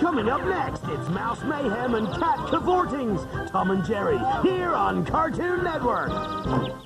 Coming up next, it's Mouse Mayhem and Cat Cavortings. Tom and Jerry, here on Cartoon Network.